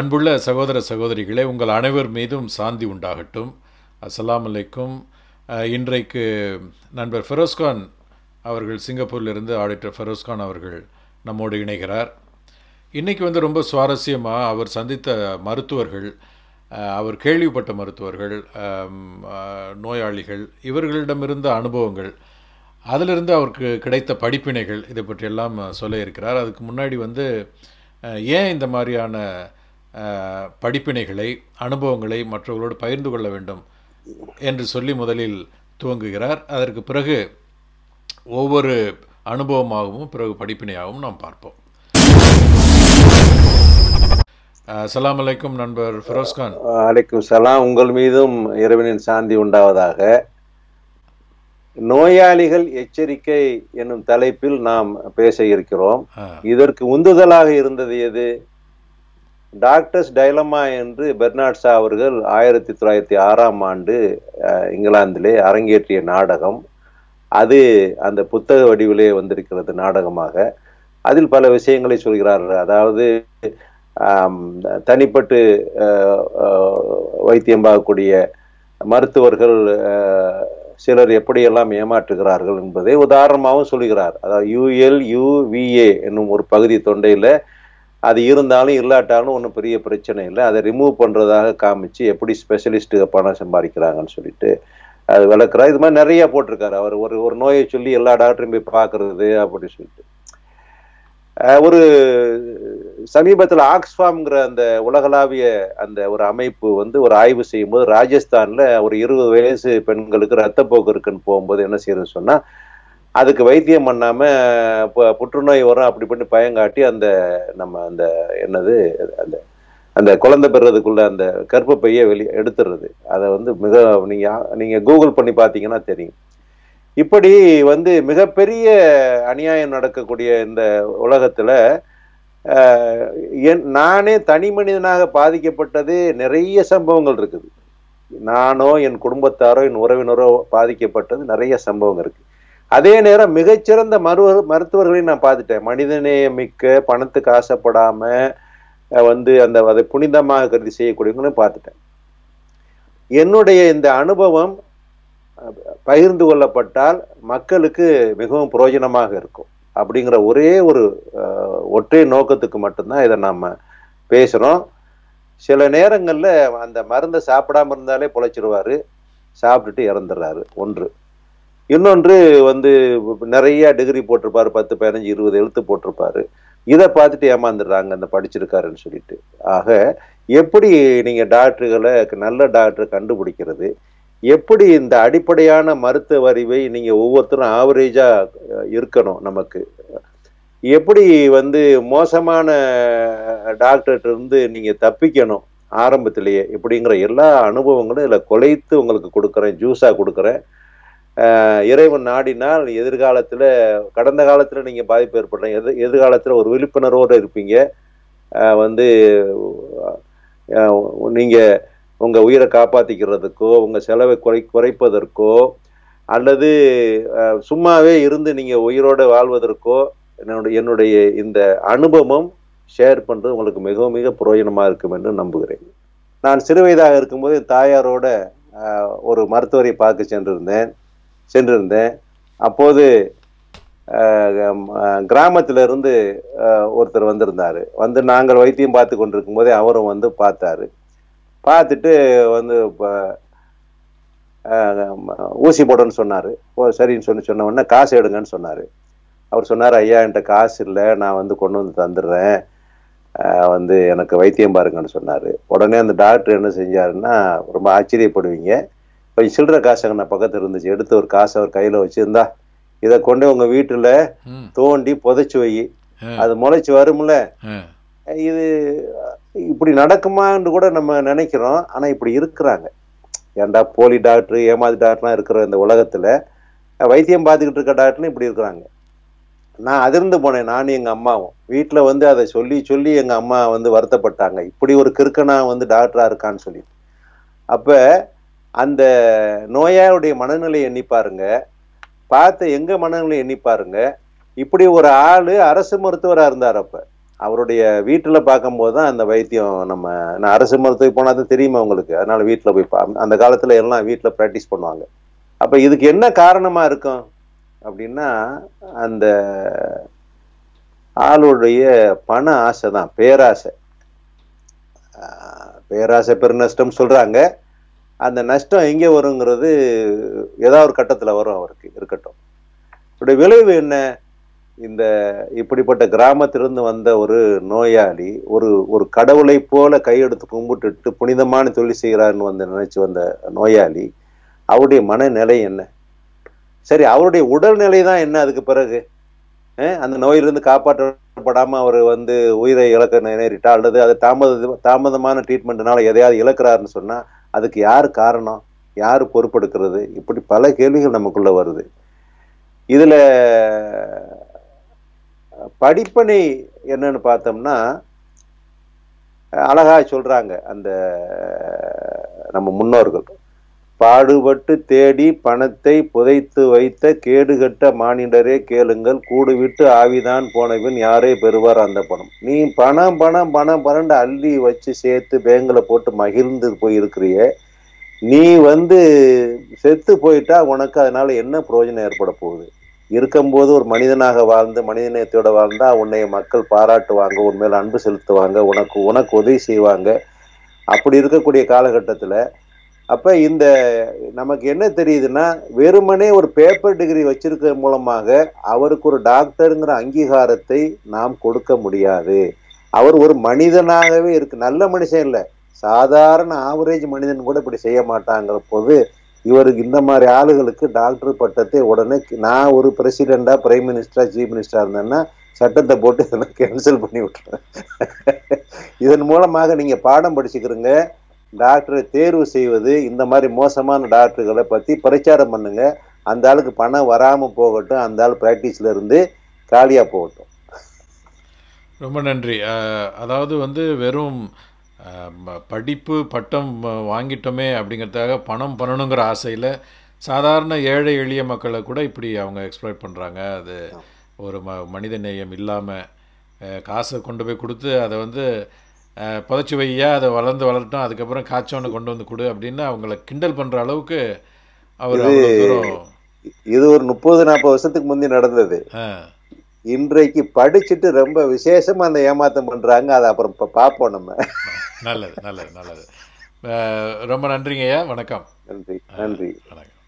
அன்புள்ள சகோதர சகோதரிகளே உங்கள் அனைவர் மீதும் சாந்தி உண்டாகட்டும். அஸ்லாம் அலைக்கும். இன்றைக்கு நண்பர் ஃபெரோஸ்கான் அவர்கள் சிங்கப்பூரிலிருந்து ஆடிட்டர் ஃபெரோஸ்கான் அவர்கள் நம்மோடு இணைகிறார். இன்றைக்கி வந்து ரொம்ப சுவாரஸ்யமாக அவர் சந்தித்த மருத்துவர்கள் அவர் கேள்விப்பட்ட மருத்துவர்கள் நோயாளிகள் இவர்களிடமிருந்த அனுபவங்கள் அதிலிருந்து அவருக்கு கிடைத்த படிப்பினைகள் இதை பற்றியெல்லாம் சொல்ல இருக்கிறார். அதுக்கு முன்னாடி வந்து ஏன் இந்த மாதிரியான படிப்பினைகளை அனுபவங்களை மற்றவர்களோடு பகிர்ந்து கொள்ள வேண்டும் என்று சொல்லி முதலில் துவங்குகிறார். அதற்கு பிறகு ஒவ்வொரு அனுபவமாகவும் பிறகு படிப்பினையாகவும் நாம் பார்ப்போம். அஸ்ஸலாமு அலைக்கும் நண்பர் ஃபெரோஸ்கான் அலைக்கும் சலாம். உங்கள் மீதும் இறைவனின் சாந்தி உண்டாவதாக. நோயாளிகள் எச்சரிக்கை என்னும் தலைப்பில் நாம் பேச இருக்கிறோம். இதற்கு உந்துதலாக இருந்தது எது? டாக்டர்ஸ் டைலமா என்று பெர்னாட்ஸா அவர்கள் ஆயிரத்தி தொள்ளாயிரத்தி ஆறாம் ஆண்டு அஹ், இங்கிலாந்திலே அரங்கேற்றிய நாடகம். அது அந்த புத்தக வடிவிலே வந்திருக்கிறது நாடகமாக. அதில் பல விஷயங்களை சொல்கிறார்கள். அதாவது தனிப்பட்டு வைத்தியம் பார்க்கக்கூடிய மருத்துவர்கள் சிலர் எப்படியெல்லாம் ஏமாற்றுகிறார்கள் என்பதை உதாரணமாகவும் சொல்கிறார். அதாவது யூஎல் யூவிஏ என்னும் ஒரு பகுதி தொண்டையில அது இருந்தாலும் இல்லாட்டாலும் ஒன்றும் பெரிய பிரச்சனை இல்லை. அதை ரிமூவ் பண்றதாக காமிச்சு எப்படி ஸ்பெஷலிஸ்ட்டு பணம் சம்பாதிக்கிறாங்கன்னு சொல்லிட்டு அது விளக்குறா இது மாதிரி நிறைய போட்டிருக்காரு. அவர் ஒரு ஒரு நோயை சொல்லி எல்லா டாக்டரையும் போய் பார்க்கறது அப்படின்னு சொல்லிட்டு. அஹ் ஒரு சமீபத்தில் ஆக்ஸ்ஃபார்ம்ங்கிற அந்த உலகளாவிய அந்த ஒரு அமைப்பு வந்து ஒரு ஆய்வு செய்யும்போது ராஜஸ்தான்ல ஒரு இருபது வயசு பெண்களுக்கு ரத்தப்போக்கு இருக்குன்னு போகும்போது என்ன செய்யறதுன்னு சொன்னா அதுக்கு வைத்தியம் பண்ணாம இப்போ புற்றுநோய் வரும் அப்படி பண்ணி பயங்காட்டி அந்த நம்ம அந்த என்னது அந்த அந்த குழந்தை பெறதுக்குள்ள அந்த கர்ப்பப்பையை வெளியே எடுத்துடுறது அதை வந்து மிக நீங்க நீங்க கூகுள் பண்ணி பார்த்தீங்கன்னா தெரியும். இப்படி வந்து மிகப்பெரிய அநியாயம் நடக்கக்கூடிய இந்த உலகத்துல என் நானே தனி மனிதனாக பாதிக்கப்பட்டது நிறைய சம்பவங்கள் இருக்குது. நானோ என் குடும்பத்தாரோ என் உறவினரோ பாதிக்கப்பட்டது நிறைய சம்பவங்கள் இருக்கு. அதே நேரம் மிகச்சிறந்த மருவ மருத்துவர்களையும் நான் பார்த்துட்டேன். மனிதநேயம் மிக்க பணத்துக்கு ஆசைப்படாம வந்து அந்த அதை புனிதமாக கருதி செய்யக்கூடியவங்களும் பார்த்துட்டேன். என்னுடைய இந்த அனுபவம் பகிர்ந்து கொள்ளப்பட்டால் மக்களுக்கு மிகவும் பிரயோஜனமாக இருக்கும். அப்படிங்கிற ஒரே ஒரு ஒற்றை நோக்கத்துக்கு மட்டும்தான் இதை நாம் பேசுகிறோம் சில நேரங்களில் அந்த மருந்தை சாப்பிடாம இருந்தாலே பொழைச்சிருவாரு. சாப்பிட்டுட்டு இறந்துடுறாரு. ஒன்று. இன்னொன்று வந்து நிறைய டிகிரி போட்டிருப்பாரு பத்து பதினஞ்சு இருபது எழுத்து போட்டிருப்பாரு. இதை பார்த்துட்டு ஏமாந்துடுறாங்க அந்த படிச்சிருக்காருன்னு சொல்லிட்டு. ஆக எப்படி நீங்க டாக்டர்களை நல்ல டாக்டர் கண்டுபிடிக்கிறது? எப்படி இந்த அடிப்படையான மருத்துவ அறிவை நீங்க ஒவ்வொருத்தரும் ஆவரேஜா இருக்கணும் நமக்கு? எப்படி வந்து மோசமான டாக்டர்கிட்ட இருந்து நீங்க தப்பிக்கணும் ஆரம்பத்திலேயே? இப்படிங்கிற எல்லா அனுபவங்களும் இதில் கொலைத்து உங்களுக்கு கொடுக்குறேன் ஜூஸா கொடுக்குறேன். இறைவன் நாடினால் எதிர்காலத்தில் கடந்த காலத்தில் நீங்கள் பாதிப்பு ஏற்படுறீங்க எதிர் எதிர்காலத்தில் ஒரு விழிப்புணர்வோடு இருப்பீங்க. வந்து நீங்கள் உங்கள் உயிரை காப்பாற்றிக்கிறதுக்கோ உங்கள் செலவை குறை குறைப்பதற்கோ அல்லது சும்மாவே இருந்து நீங்கள் உயிரோடு வாழ்வதற்கோ என்னுடைய என்னுடைய இந்த அனுபவம் ஷேர் பண்ணுறது உங்களுக்கு மிகவும் மிக பிரயோஜனமாக இருக்கும் என்று நம்புகிறேன். நான் சிறுவயதாக இருக்கும்போது தாயாரோட ஒரு மருத்துவரை பார்க்க சென்றிருந்தேன். சென்றிருந்தேன். அப்போது கிராமத்தில் இருந்து ஒருத்தர் வந்திருந்தார். வந்து நாங்கள் வைத்தியம் பார்த்து கொண்டிருக்கும் போதே அவரும் வந்து பார்த்தாரு. பார்த்துட்டு வந்து இப்போ ஊசி போடணும்னு சொன்னார். ஓ சரின்னு சொல்லி சொன்ன உடனே காசு எடுங்கன்னு சொன்னார். அவர் சொன்னார் ஐயா என்கிட்ட காசு இல்லை. நான் வந்து கொண்டு வந்து தந்துடுறேன். வந்து எனக்கு வைத்தியம் பாருங்கன்னு சொன்னார். உடனே அந்த டாக்டர் என்ன செஞ்சாருன்னா ரொம்ப ஆச்சரியப்படுவீங்க. கொஞ்சம் சில்லற காசு நான் பக்கத்தில் இருந்துச்சு. எடுத்து ஒரு காசை அவர் கையில் வச்சிருந்தா இதை கொண்டு உங்க வீட்டுல தோண்டி புதைச்சு வை. அது முளைச்சு வரும்ல. இது இப்படி நடக்குமான்னு கூட நம்ம நினைக்கிறோம். ஆனா இப்படி இருக்கிறாங்க. ஏன்டா போலி டாக்டர் ஏமாதி டாக்டர்லாம் இருக்கிற இந்த உலகத்துல வைத்தியம் பார்த்துக்கிட்டு இருக்க டாக்டர்லாம் இப்படி இருக்கிறாங்க. நான் அதிர்ந்து போனேன் நானும் எங்க அம்மாவும். வீட்டுல வந்து அதை சொல்லி சொல்லி எங்க அம்மா வந்து வருத்தப்பட்டாங்க. இப்படி ஒரு கிறுக்கனா வந்து டாக்டரா இருக்கான்னு சொல்லி அப்ப அந்த நோயாளுடைய மனநிலை எண்ணி பாருங்க. பார்த்த எங்க மனநிலை எண்ணி பாருங்க. இப்படி ஒரு ஆள் அரசு மருத்துவராக இருந்தார் அப்போ. அவருடைய வீட்டில் பார்க்கும்போது தான் அந்த வைத்தியம் நம்ம நான் அரசு மருத்துவம் போனால் தான் தெரியுமா உங்களுக்கு. அதனால வீட்டில் போய் பா அந்த காலத்தில் எல்லாம் வீட்டில் ப்ராக்டிஸ் பண்ணுவாங்க. அப்போ இதுக்கு என்ன காரணமாக இருக்கும்? அப்படின்னா அந்த ஆளுடைய பண ஆசை தான் பேராசை. பேராசை பெருநஷ்டம் சொல்கிறாங்க அந்த நஷ்டம் எங்கே வருங்கிறது ஏதாவது ஒரு கட்டத்தில் வரும் அவருக்கு இருக்கட்டும். இப்படி விளைவு என்ன? இந்த இப்படிப்பட்ட கிராமத்திலிருந்து வந்த ஒரு நோயாளி ஒரு ஒரு கடவுளை போல கையெடுத்து கும்பிட்டுட்டு புனிதமான தொழில் செய்கிறாருன்னு வந்து நினைச்சு வந்த நோயாளி அவருடைய மனநிலை என்ன? சரி அவருடைய உடல்நிலை தான் என்ன அதுக்கு பிறகு? அந்த நோயிலிருந்து காப்பாற்றப்படாமல் அவர் வந்து உயிரை இழக்க நேரிட்டா? அல்லது அது தாமத தாமதமான ட்ரீட்மெண்ட்னால எதையாவது இழக்கிறாருன்னு சொன்னால் அதுக்கு யார் காரணம்? யார் பொறுப்பெடுக்கிறது? இப்படி பல கேள்விகள் நமக்குள்ள வருது. இதில் படிப்பனை என்னன்னு பார்த்தோம்னா அழகா சொல்றாங்க அந்த நம்ம முன்னோர்கள். பாடுபட்டு தேடி பணத்தை புதைத்து வைத்த கேடுகட்ட மானிடரே கேளுங்கள். கூடுவிட்டு ஆவிதான் போனவின் யாரே பெறுவார் அந்த பணம். நீ பணம் பணம் பணம் பணம் அள்ளி வச்சு சேர்த்து பேங்கில் போட்டு மகிழ்ந்து போயிருக்கிறிய. நீ வந்து செத்து போயிட்டா உனக்கு அதனால என்ன பிரயோஜனம் ஏற்பட போகுது? இருக்கும்போது ஒரு மனிதனாக வாழ்ந்து மனிதநேயத்தோட வாழ்ந்தா உன்னை மக்கள் பாராட்டுவாங்க உன் அன்பு செலுத்துவாங்க உனக்கு உனக்கு உதவி செய்வாங்க. அப்படி இருக்கக்கூடிய காலகட்டத்தில் அப்ப இந்த நமக்கு என்ன தெரியுதுன்னா வெறுமனே ஒரு பேப்பர் டிகிரி வச்சிருக்க மூலமாக அவருக்கு ஒரு டாக்டருங்கிற அங்கீகாரத்தை நாம் கொடுக்க முடியாது. அவர் ஒரு மனிதனாகவே இருக்கு. நல்ல மனுஷன் இல்லை. சாதாரண ஆவரேஜ் மனிதன் கூட இப்படி செய்ய மாட்டாங்கிற போது இவருக்கு இந்த மாதிரி ஆளுகளுக்கு டாக்டர் பட்டத்தை உடனே நான் ஒரு பிரசிடெண்டா பிரைம் மினிஸ்டரா சீஃப் மினிஸ்டரா இருந்தேன்னா சட்டத்தை போட்டு இதெல்லாம் கேன்சல் பண்ணி விட்டுறேன் இதன் மூலமாக நீங்க பாடம் படிச்சுக்கிறீங்க. டாக்டரை தேர்வு செய்வது இந்த மாதிரி மோசமான டாக்டர்களை பத்தி பிரச்சாரம் பண்ணுங்க. அந்த ஆளுக்கு பணம் வராம போகட்டும் அந்த ஆள் பிராக்டிஸ்ல இருந்து காலியா போகட்டும். ரொம்ப நன்றி. அதாவது வந்து வெறும் படிப்பு பட்டம் வாங்கிட்டோமே அப்படிங்கிறதுக்காக பணம் பண்ணணுங்கிற ஆசையில் சாதாரண ஏழை எளிய மக்களை கூட இப்படி அவங்க எக்ஸ்ப்ளாய்ட் பண்ணுறாங்க அது ஒரு ம மனித நேயம் இல்லாமல் காசை கொண்டு போய் கொடுத்து அதை வந்து புதைச்சி வையா அதை வளர்ந்து வளரட்டும் அதுக்கப்புறம் காய்ச்சவனை கொண்டு வந்து கொடு அப்படின்னு அவங்கள கிண்டல் பண்ணுற அளவுக்கு அவர் இது ஒரு முப்பது நாற்பது வருஷத்துக்கு முந்தி நடந்தது. இன்றைக்கு படிச்சுட்டு ரொம்ப விசேஷமா அந்த ஏமாத்தம் பண்றாங்க அதை அப்புறம் பார்ப்போம் நம்ம. நல்லது நல்லது நல்லது. ரொம்ப நன்றிங்க ஐயா வணக்கம். நன்றி நன்றி. வணக்கம்.